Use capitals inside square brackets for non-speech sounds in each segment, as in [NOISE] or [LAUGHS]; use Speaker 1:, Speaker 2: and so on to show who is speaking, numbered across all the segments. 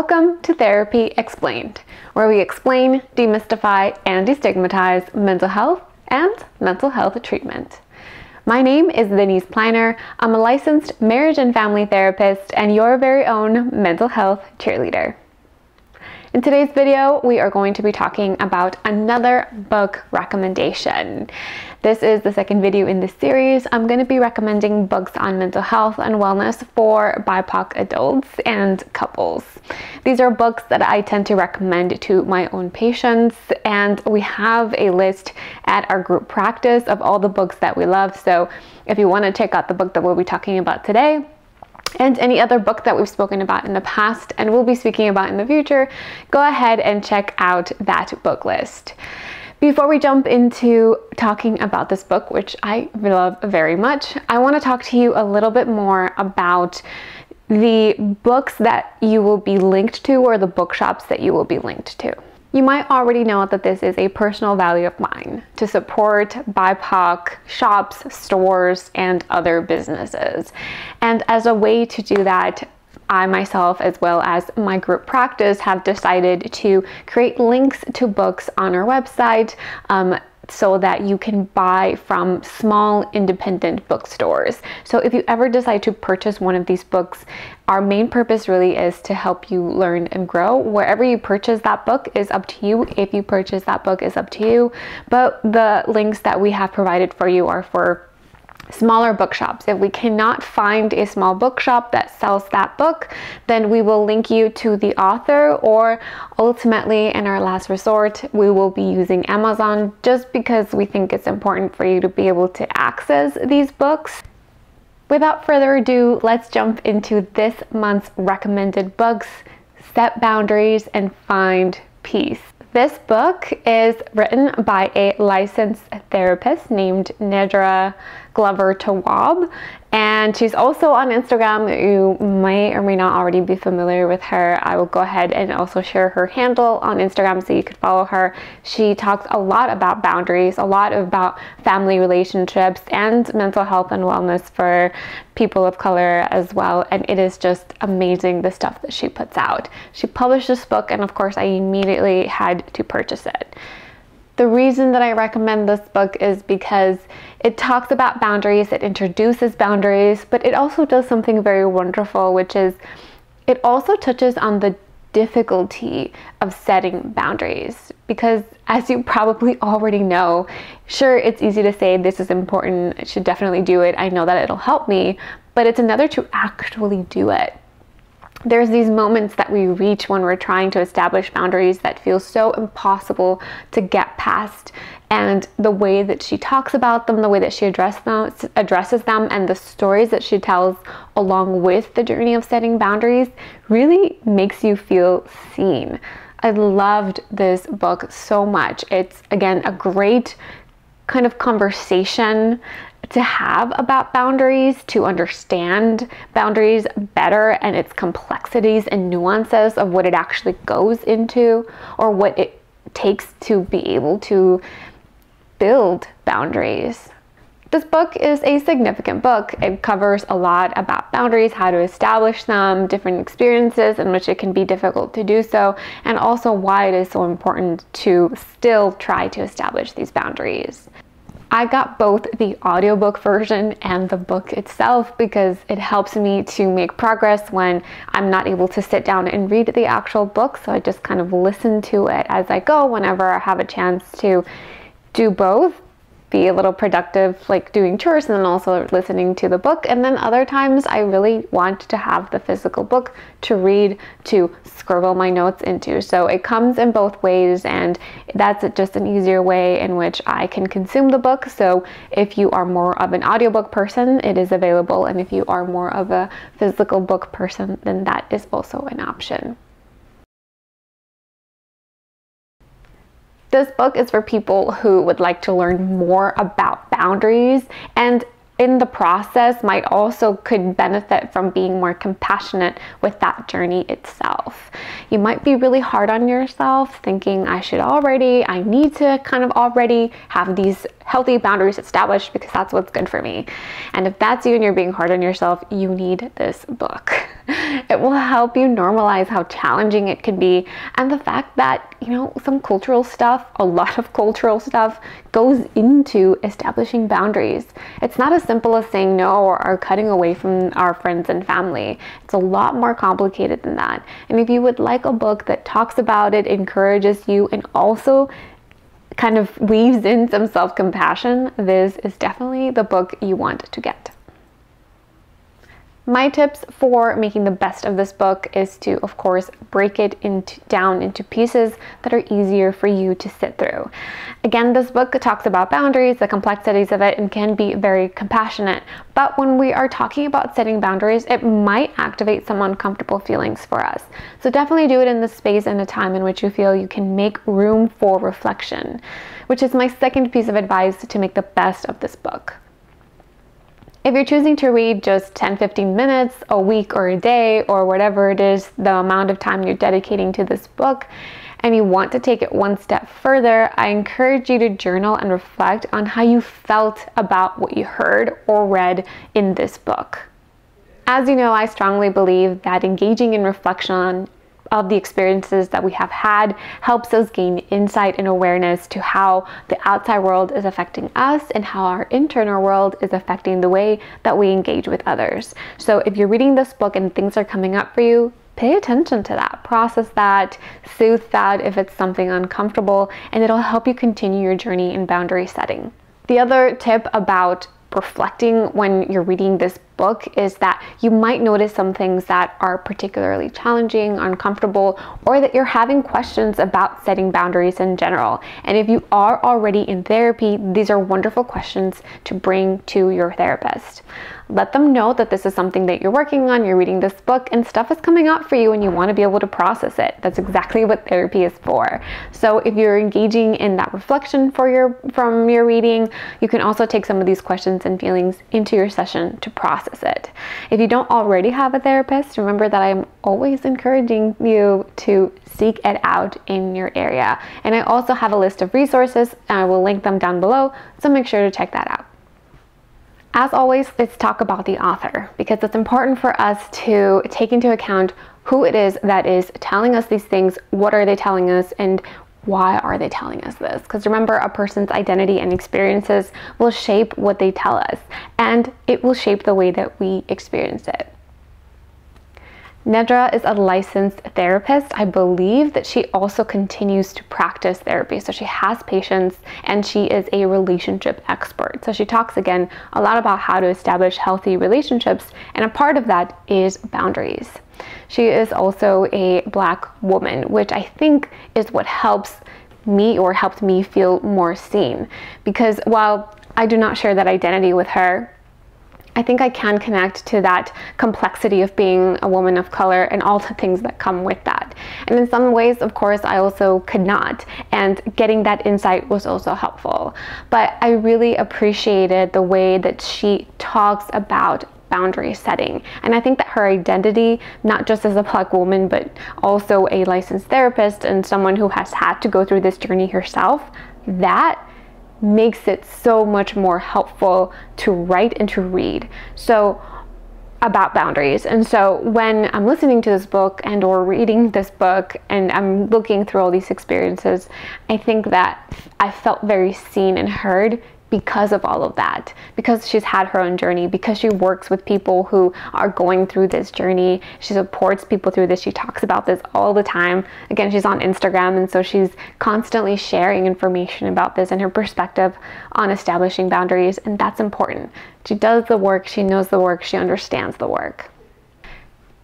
Speaker 1: Welcome to Therapy Explained, where we explain, demystify, and destigmatize mental health and mental health treatment. My name is Deniss Pleiner. I'm a licensed marriage and family therapist and your very own mental health cheerleader. In today's video, we are going to be talking about another book recommendation. This is the second video in this series. I'm going to be recommending books on mental health and wellness for BIPOC adults and couples. These are books that I tend to recommend to my own patients, and we have a list at our group practice of all the books that we love. So if you want to check out the book that we'll be talking about today, and any other book that we've spoken about in the past and will be speaking about in the future, go ahead and check out that book list. Before we jump into talking about this book, which I love very much, I want to talk to you a little bit more about the books that you will be linked to or the bookshops that you will be linked to. You might already know that this is a personal value of mine to support BIPOC shops, stores, and other businesses. And as a way to do that, I myself, as well as my group practice, have decided to create links to books on our website um, so that you can buy from small independent bookstores. So if you ever decide to purchase one of these books, our main purpose really is to help you learn and grow. Wherever you purchase that book is up to you. If you purchase that book is up to you. But the links that we have provided for you are for smaller bookshops. If we cannot find a small bookshop that sells that book, then we will link you to the author or ultimately in our last resort, we will be using Amazon just because we think it's important for you to be able to access these books. Without further ado, let's jump into this month's recommended books, Set Boundaries and Find Peace. This book is written by a licensed therapist named Nedra Glover Tawwab, and she's also on Instagram. You may or may not already be familiar with her. I will go ahead and also share her handle on Instagram so you could follow her. She talks a lot about boundaries, a lot about family relationships, and mental health and wellness for people of color as well. And it is just amazing the stuff that she puts out. She published this book, and of course, I immediately had to purchase it. The reason that I recommend this book is because it talks about boundaries, it introduces boundaries, but it also does something very wonderful, which is it also touches on the difficulty of setting boundaries. Because as you probably already know sure it's easy to say this is important i should definitely do it i know that it'll help me but it's another to actually do it there's these moments that we reach when we're trying to establish boundaries that feel so impossible to get past. And the way that she talks about them the way that she address them, addresses them and the stories that she tells along with the journey of setting boundaries really makes you feel seen. I loved this book so much. It's again a great kind of conversation to have about boundaries, to understand boundaries better and its complexities and nuances of what it actually goes into or what it takes to be able to build boundaries. This book is a significant book. It covers a lot about boundaries, how to establish them, different experiences in which it can be difficult to do so, and also why it is so important to still try to establish these boundaries. I got both the audiobook version and the book itself because it helps me to make progress when I'm not able to sit down and read the actual book. So I just kind of listen to it as I go whenever I have a chance to do both be a little productive like doing chores and then also listening to the book. And then other times I really want to have the physical book to read to scribble my notes into. So it comes in both ways and that's just an easier way in which I can consume the book. So if you are more of an audiobook person it is available. And if you are more of a physical book person then that is also an option. This book is for people who would like to learn more about boundaries and in the process might also could benefit from being more compassionate with that journey itself. You might be really hard on yourself thinking I should already, I need to kind of already have these healthy boundaries established because that's what's good for me. And if that's you and you're being hard on yourself, you need this book. [LAUGHS] It will help you normalize how challenging it can be and the fact that, you know, some cultural stuff, a lot of cultural stuff, goes into establishing boundaries. It's not as simple as saying no or, or cutting away from our friends and family. It's a lot more complicated than that. And if you would like a book that talks about it, encourages you, and also kind of weaves in some self compassion, this is definitely the book you want to get. My tips for making the best of this book is to, of course, break it into, down into pieces that are easier for you to sit through. Again, this book talks about boundaries, the complexities of it, and can be very compassionate. But when we are talking about setting boundaries, it might activate some uncomfortable feelings for us. So definitely do it in the space and a time in which you feel you can make room for reflection, which is my second piece of advice to make the best of this book. If you're choosing to read just 10 15 minutes a week or a day or whatever it is, the amount of time you're dedicating to this book, and you want to take it one step further, I encourage you to journal and reflect on how you felt about what you heard or read in this book. As you know, I strongly believe that engaging in reflection of the experiences that we have had helps us gain insight and awareness to how the outside world is affecting us and how our internal world is affecting the way that we engage with others. So if you're reading this book and things are coming up for you, pay attention to that, process that, soothe that if it's something uncomfortable, and it'll help you continue your journey in boundary setting. The other tip about reflecting when you're reading this book is that you might notice some things that are particularly challenging, uncomfortable, or that you're having questions about setting boundaries in general. And if you are already in therapy, these are wonderful questions to bring to your therapist. Let them know that this is something that you're working on, you're reading this book, and stuff is coming up for you and you want to be able to process it. That's exactly what therapy is for. So if you're engaging in that reflection for your from your reading, you can also take some of these questions and feelings into your session to process it. If you don't already have a therapist, remember that I'm always encouraging you to seek it out in your area. And I also have a list of resources, and I will link them down below, so make sure to check that out. As always, let's talk about the author because it's important for us to take into account who it is that is telling us these things, what are they telling us, and why are they telling us this? Because remember, a person's identity and experiences will shape what they tell us, and it will shape the way that we experience it. Nedra is a licensed therapist. I believe that she also continues to practice therapy. So she has patients and she is a relationship expert. So she talks again a lot about how to establish healthy relationships, and a part of that is boundaries. She is also a black woman, which I think is what helps me or helped me feel more seen. Because while I do not share that identity with her, I think I can connect to that complexity of being a woman of color and all the things that come with that. And in some ways, of course, I also could not. And getting that insight was also helpful. But I really appreciated the way that she talks about boundary setting. And I think that her identity, not just as a black woman, but also a licensed therapist and someone who has had to go through this journey herself, that makes it so much more helpful to write and to read. So about boundaries. And so when I'm listening to this book and or reading this book and I'm looking through all these experiences, I think that I felt very seen and heard because of all of that, because she's had her own journey, because she works with people who are going through this journey. She supports people through this. She talks about this all the time. Again, she's on Instagram, and so she's constantly sharing information about this and her perspective on establishing boundaries, and that's important. She does the work, she knows the work, she understands the work.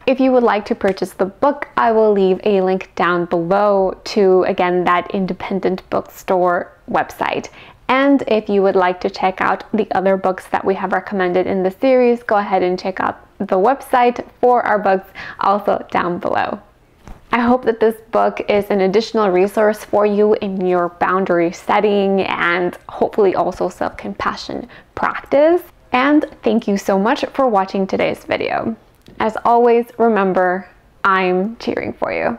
Speaker 1: If you would like to purchase the book, I will leave a link down below to, again, that independent bookstore website. And if you would like to check out the other books that we have recommended in the series, go ahead and check out the website for our books also down below. I hope that this book is an additional resource for you in your boundary setting and hopefully also self-compassion practice. And thank you so much for watching today's video. As always, remember, I'm cheering for you.